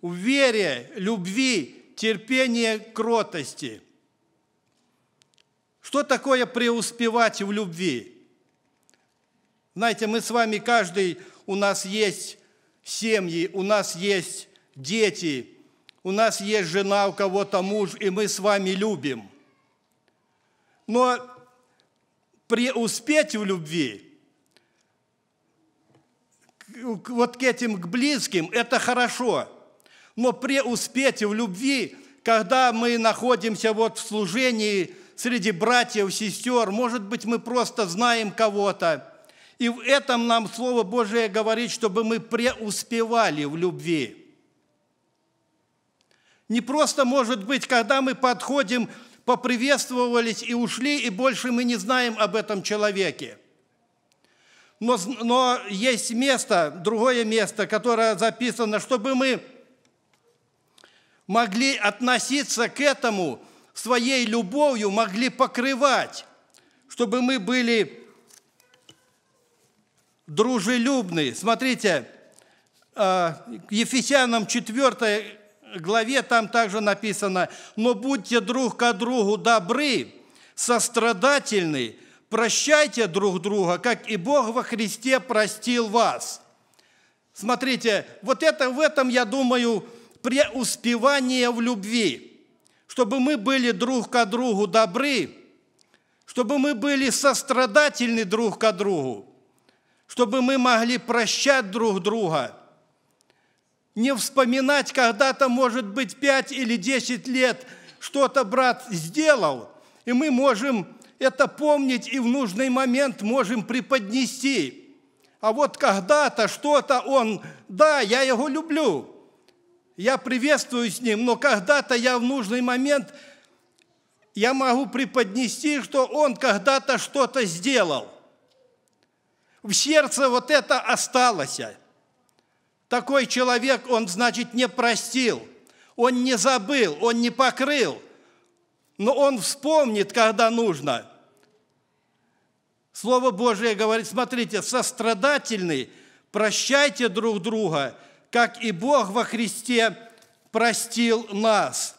в вере, любви, терпении, кротости. Что такое преуспевать в любви? Знаете, мы с вами, каждый, у нас есть семьи, у нас есть дети, у нас есть жена, у кого-то муж, и мы с вами любим. Но преуспеть в любви, вот к этим, к близким, это хорошо. Но преуспеть в любви, когда мы находимся вот в служении среди братьев, сестер, может быть, мы просто знаем кого-то, и в этом нам Слово Божие говорит, чтобы мы преуспевали в любви. Не просто, может быть, когда мы подходим поприветствовались и ушли, и больше мы не знаем об этом человеке. Но, но есть место, другое место, которое записано, чтобы мы могли относиться к этому своей любовью, могли покрывать, чтобы мы были дружелюбны. Смотрите, э, Ефесянам 4 главе там также написано, «Но будьте друг к другу добры, сострадательны, прощайте друг друга, как и Бог во Христе простил вас». Смотрите, вот это в этом, я думаю, преуспевание в любви, чтобы мы были друг к другу добры, чтобы мы были сострадательны друг к другу, чтобы мы могли прощать друг друга – не вспоминать когда-то, может быть, пять или десять лет что-то брат сделал, и мы можем это помнить и в нужный момент можем преподнести. А вот когда-то что-то он, да, я его люблю, я приветствую с ним, но когда-то я в нужный момент я могу преподнести, что он когда-то что-то сделал. В сердце вот это осталось. Такой человек, он, значит, не простил, он не забыл, он не покрыл, но он вспомнит, когда нужно. Слово Божие говорит, смотрите, сострадательный, прощайте друг друга, как и Бог во Христе простил нас.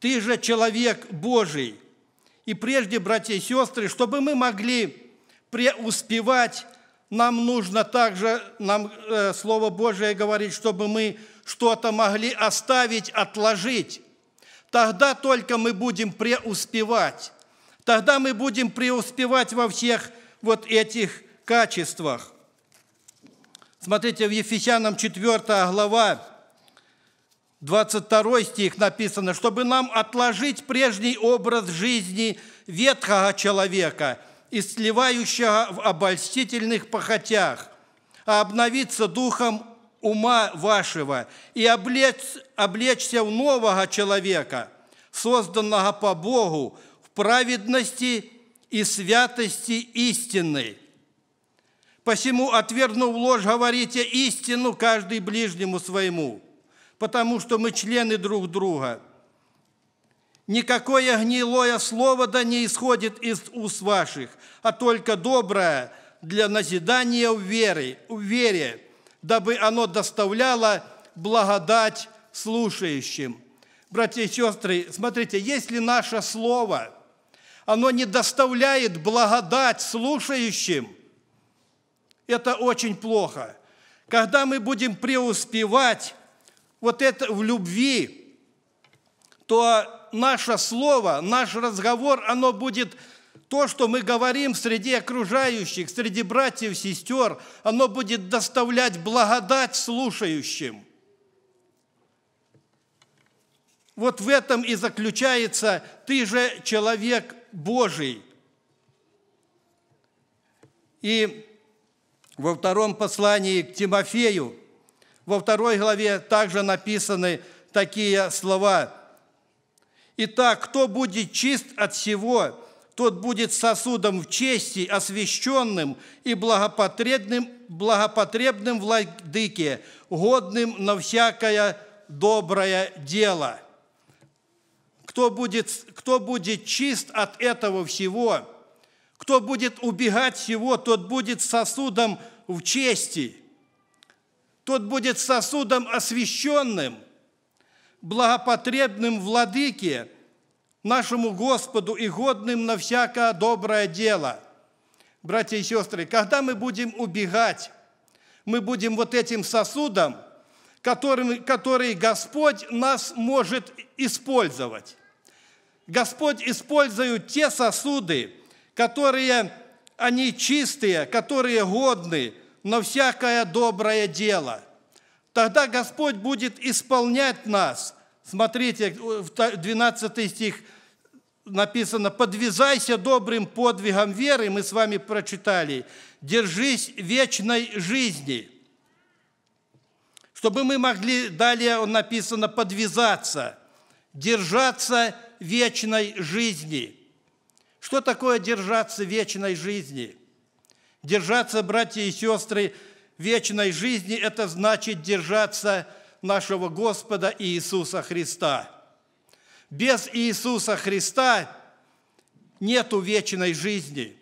Ты же человек Божий. И прежде, братья и сестры, чтобы мы могли преуспевать, нам нужно также, нам э, Слово Божие говорит, чтобы мы что-то могли оставить, отложить. Тогда только мы будем преуспевать. Тогда мы будем преуспевать во всех вот этих качествах. Смотрите, в Ефесянам 4 глава, 22 стих написано, чтобы нам отложить прежний образ жизни ветхого человека, исливающего в обольстительных похотях, а обновиться духом ума вашего и облечь, облечься в нового человека, созданного по Богу в праведности и святости истинной. Посему, отвергнув ложь, говорите истину каждый ближнему своему, потому что мы члены друг друга. Никакое гнилое слово да не исходит из уст ваших, а только доброе для назидания в вере, в вере дабы оно доставляло благодать слушающим. Братья и сестры, смотрите, если наше слово, оно не доставляет благодать слушающим, это очень плохо. Когда мы будем преуспевать вот это в любви, то наше слово, наш разговор, оно будет то, что мы говорим среди окружающих, среди братьев, сестер, оно будет доставлять благодать слушающим. Вот в этом и заключается «ты же человек Божий». И во втором послании к Тимофею, во второй главе также написаны такие слова. «Итак, кто будет чист от всего, тот будет сосудом в чести, освященным и благопотребным, благопотребным владыке, годным на всякое доброе дело. Кто будет, кто будет чист от этого всего, кто будет убегать всего, тот будет сосудом в чести, тот будет сосудом освященным, благопотребным владыке – нашему Господу и годным на всякое доброе дело. Братья и сестры, когда мы будем убегать, мы будем вот этим сосудом, которым, который Господь нас может использовать. Господь использует те сосуды, которые, они чистые, которые годны на всякое доброе дело. Тогда Господь будет исполнять нас – Смотрите, 12 стих написано, «Подвязайся добрым подвигом веры», мы с вами прочитали, «держись вечной жизни». Чтобы мы могли, далее написано, подвязаться, держаться вечной жизни. Что такое держаться вечной жизни? Держаться, братья и сестры, вечной жизни – это значит держаться нашего Господа Иисуса Христа. Без Иисуса Христа нету вечной жизни,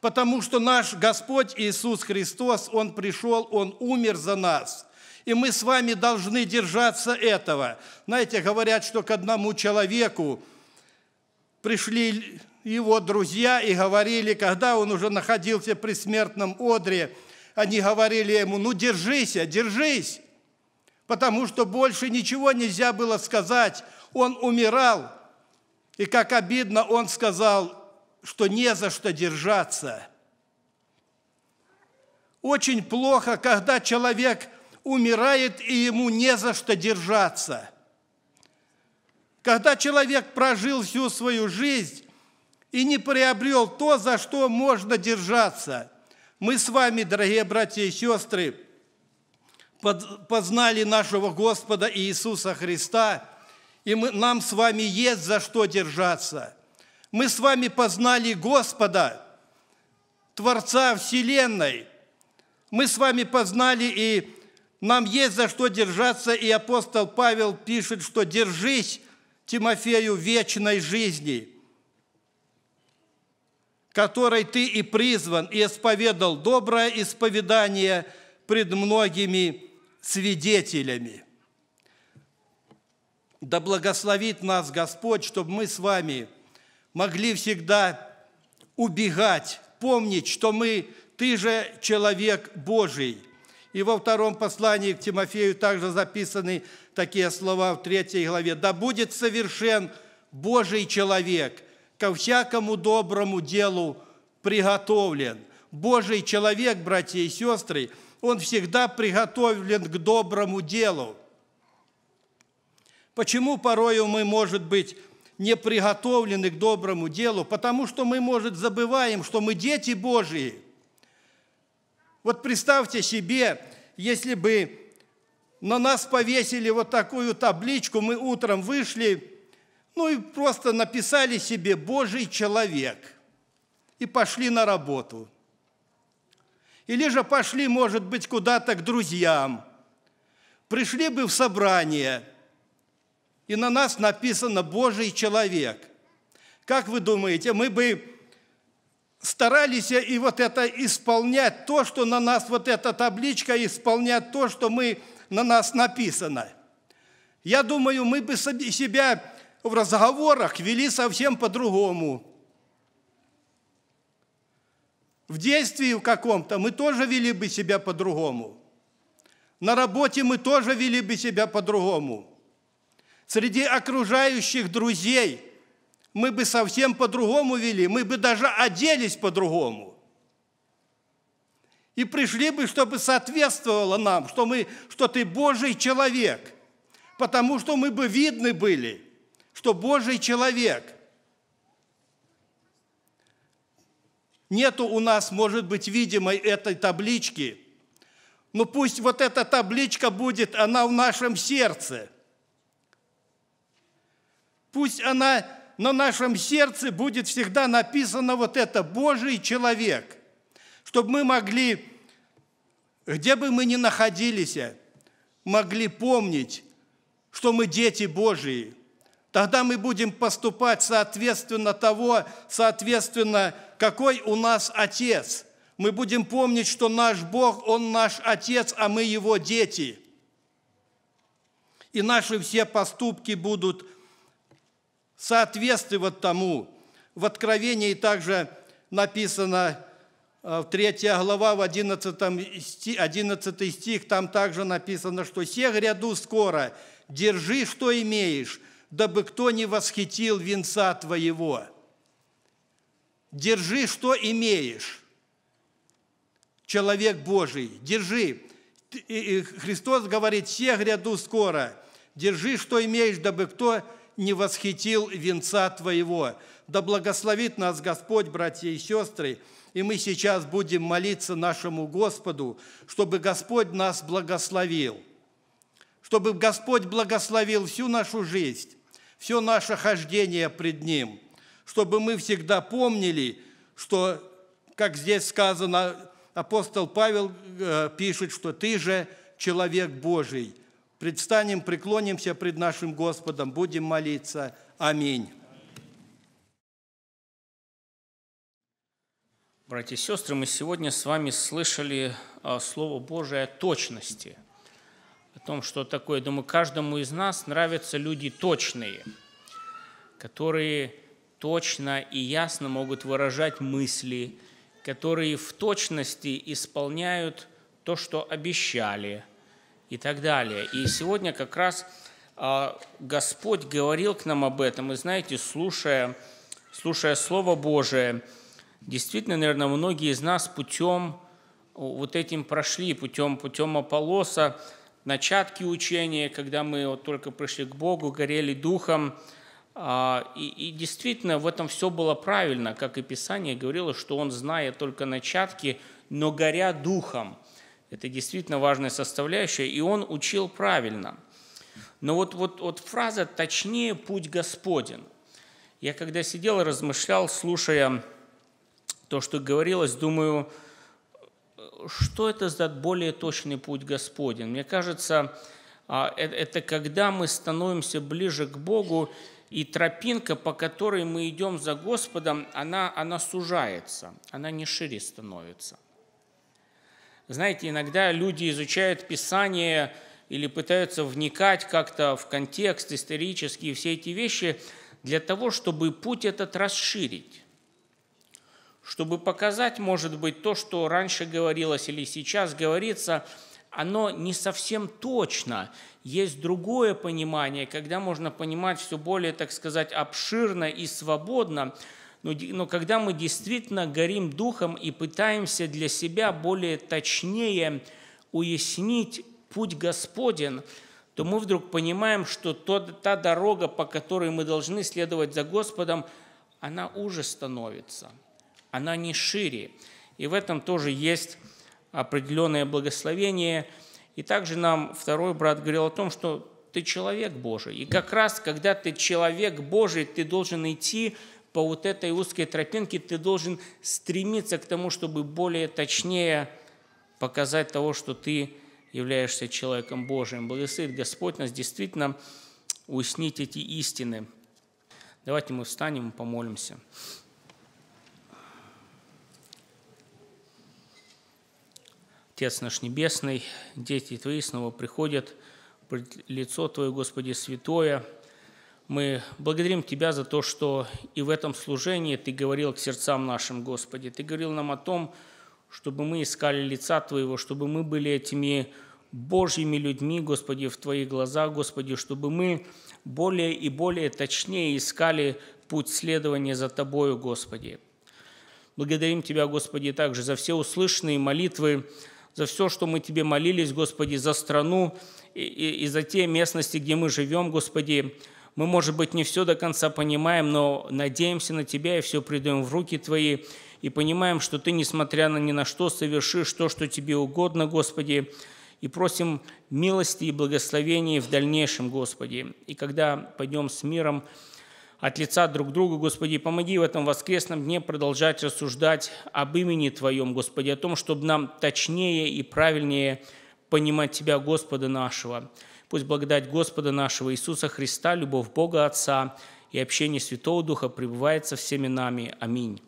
потому что наш Господь Иисус Христос, Он пришел, Он умер за нас – и мы с вами должны держаться этого. Знаете, говорят, что к одному человеку пришли его друзья и говорили, когда он уже находился при смертном одре, они говорили ему, ну держись, держись потому что больше ничего нельзя было сказать. Он умирал, и как обидно, он сказал, что не за что держаться. Очень плохо, когда человек умирает, и ему не за что держаться. Когда человек прожил всю свою жизнь и не приобрел то, за что можно держаться. Мы с вами, дорогие братья и сестры, познали нашего Господа Иисуса Христа, И мы, нам с вами есть за что держаться. Мы с вами познали Господа, Творца Вселенной. Мы с вами познали, и нам есть за что держаться. И апостол Павел пишет, что держись, Тимофею, вечной жизни, которой ты и призван, и исповедал доброе исповедание пред многими свидетелями. Да благословит нас Господь, чтобы мы с вами могли всегда убегать, помнить, что мы, ты же человек Божий. И во втором послании к Тимофею также записаны такие слова в третьей главе. «Да будет совершен Божий человек, ко всякому доброму делу приготовлен». Божий человек, братья и сестры, он всегда приготовлен к доброму делу. Почему порою мы, может быть, не приготовлены к доброму делу? Потому что мы, может, забываем, что мы дети Божьи. Вот представьте себе, если бы на нас повесили вот такую табличку, мы утром вышли, ну и просто написали себе «Божий человек» и пошли на работу. Или же пошли, может быть, куда-то к друзьям, пришли бы в собрание – и на нас написано «Божий человек». Как вы думаете, мы бы старались и вот это исполнять, то, что на нас вот эта табличка, исполнять то, что мы, на нас написано. Я думаю, мы бы себя в разговорах вели совсем по-другому. В действии в каком-то мы тоже вели бы себя по-другому. На работе мы тоже вели бы себя по-другому среди окружающих друзей мы бы совсем по-другому вели, мы бы даже оделись по-другому. И пришли бы, чтобы соответствовало нам, что, мы, что ты Божий человек, потому что мы бы видны были, что Божий человек. Нету у нас, может быть, видимой этой таблички, но пусть вот эта табличка будет, она в нашем сердце – Пусть она на нашем сердце будет всегда написано вот это «Божий человек», чтобы мы могли, где бы мы ни находились, могли помнить, что мы дети Божии. Тогда мы будем поступать соответственно того, соответственно, какой у нас Отец. Мы будем помнить, что наш Бог, Он наш Отец, а мы Его дети. И наши все поступки будут соответствовать тому. В Откровении также написано, 3 э, глава, в 11 стих, 11 стих, там также написано, что «Се гряду скоро, держи, что имеешь, дабы кто не восхитил венца твоего». Держи, что имеешь. Человек Божий, держи. И Христос говорит, «Се гряду скоро, держи, что имеешь, дабы кто не восхитил венца Твоего. Да благословит нас Господь, братья и сестры, и мы сейчас будем молиться нашему Господу, чтобы Господь нас благословил, чтобы Господь благословил всю нашу жизнь, все наше хождение пред Ним, чтобы мы всегда помнили, что, как здесь сказано, апостол Павел э, пишет, что ты же человек Божий – предстанем, преклонимся пред нашим Господом, будем молиться. Аминь. Братья и сестры, мы сегодня с вами слышали а, Слово Божие о точности, том, что такое. Думаю, каждому из нас нравятся люди точные, которые точно и ясно могут выражать мысли, которые в точности исполняют то, что обещали – и так далее. И сегодня как раз а, Господь говорил к нам об этом, и знаете, слушая, слушая Слово Божие, действительно, наверное, многие из нас путем вот этим прошли, путем, путем Аполлоса, начатки учения, когда мы вот только пришли к Богу, горели духом, а, и, и действительно в этом все было правильно, как и Писание говорило, что он, зная только начатки, но горя духом – это действительно важная составляющая, и он учил правильно. Но вот, вот, вот фраза «точнее путь Господен». Я когда сидел и размышлял, слушая то, что говорилось, думаю, что это за более точный путь Господень? Мне кажется, а, э, это когда мы становимся ближе к Богу, и тропинка, по которой мы идем за Господом, она, она сужается, она не шире становится. Знаете, иногда люди изучают Писание или пытаются вникать как-то в контекст исторический, все эти вещи для того, чтобы путь этот расширить чтобы показать, может быть, то, что раньше говорилось или сейчас говорится, оно не совсем точно. Есть другое понимание, когда можно понимать все более, так сказать, обширно и свободно, но, но когда мы действительно горим духом и пытаемся для себя более точнее уяснить путь Господен, то мы вдруг понимаем, что тот, та дорога, по которой мы должны следовать за Господом, она уже становится, она не шире. И в этом тоже есть определенное благословение. И также нам второй брат говорил о том, что ты человек Божий. И как раз, когда ты человек Божий, ты должен идти по вот этой узкой тропинке, ты должен стремиться к тому, чтобы более точнее показать того, что ты являешься человеком Божиим. Благословит Господь нас действительно уяснить эти истины. Давайте мы встанем и помолимся. Отец наш Небесный, дети Твои снова приходят пред лицо Твое, Господи, святое. Мы благодарим Тебя за то, что и в этом служении Ты говорил к сердцам нашим, Господи. Ты говорил нам о том, чтобы мы искали лица Твоего, чтобы мы были этими Божьими людьми, Господи, в Твоих глазах, Господи, чтобы мы более и более точнее искали путь следования за Тобою, Господи. Благодарим Тебя, Господи, также за все услышанные молитвы, за все, что мы Тебе молились, Господи, за страну и, и, и за те местности, где мы живем, Господи. Мы, может быть, не все до конца понимаем, но надеемся на Тебя и все предаем в руки Твои, и понимаем, что Ты, несмотря на ни на что, совершишь то, что Тебе угодно, Господи, и просим милости и благословения в дальнейшем, Господи. И когда пойдем с миром, от лица друг друга, Господи, помоги в этом воскресном дне продолжать рассуждать об имени Твоем, Господи, о том, чтобы нам точнее и правильнее понимать Тебя, Господа нашего. Пусть благодать Господа нашего Иисуса Христа, любовь Бога Отца и общение Святого Духа пребывает со всеми нами. Аминь.